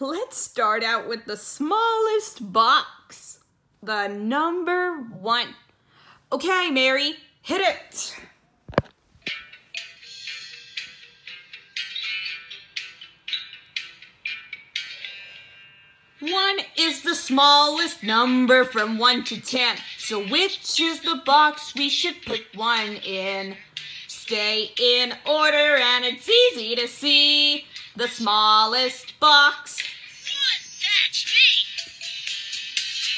Let's start out with the smallest box. The number one. Okay, Mary, hit it. One is the smallest number from 1 to 10. So which is the box we should put 1 in? Stay in order and it's easy to see. The smallest box.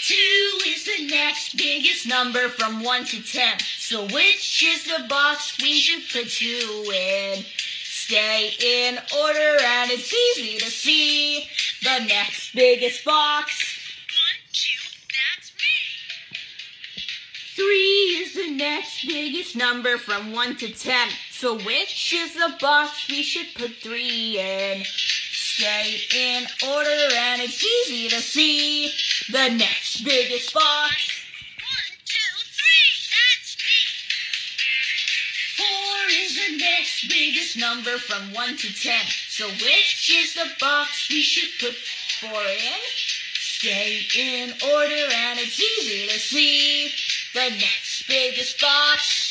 Two is the next biggest number from 1 to 10. So which is the box we should put 2 in? Stay in order and it's easy to see. The next biggest box. One, two, that's me. Three is the next biggest number from 1 to 10. So which is the box we should put 3 in? Stay in order and it's easy to see. The next biggest box. One, two, three, that's me. Four is the next biggest number from 1 to 10. So which is the box we should put 4 in? Stay in order and it's easy to see. The next biggest box.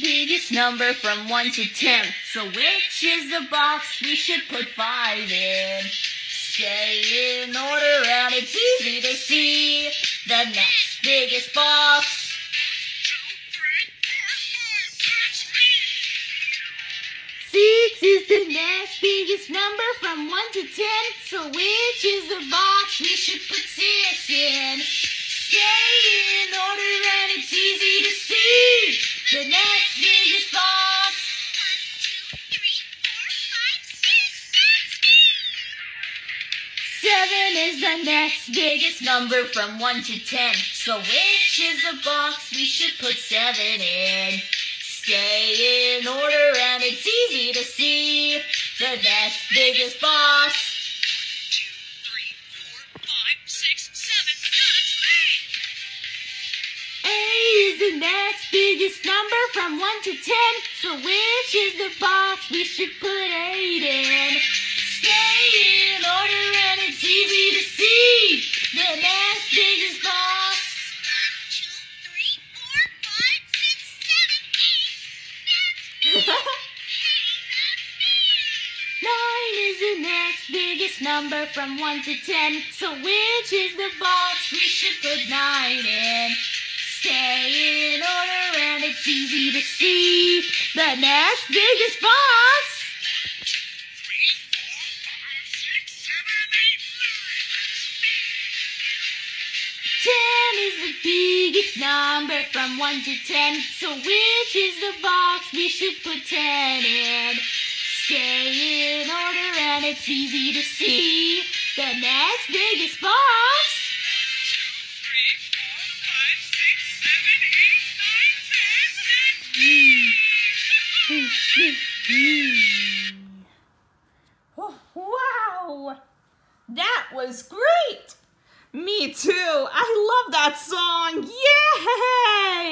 Biggest number from 1 to 10. So which is the box we should put 5 in? Stay in order and it's easy to see. The next biggest box. Six is the next biggest number from 1 to 10. So which is the box we should put 6 in? Stay in order and it's easy to see. Seven is the next biggest number from 1 to 10. So which is the box we should put 7 in? Stay in order and it's easy to see. The next biggest box. Seven, the next biggest number from 1 to 10. So which is the box we should put 8 in? Nine is the next biggest number from 1 to 10. So which is the box we should put 9 in? Stay in order and it's easy to see. The next biggest box. Nine. 10 is the biggest number from 1 to 10. So which is the box we should put 10 in? It's easy to see. The next biggest box. Wow! That was great! Me too! I love that song! Yay!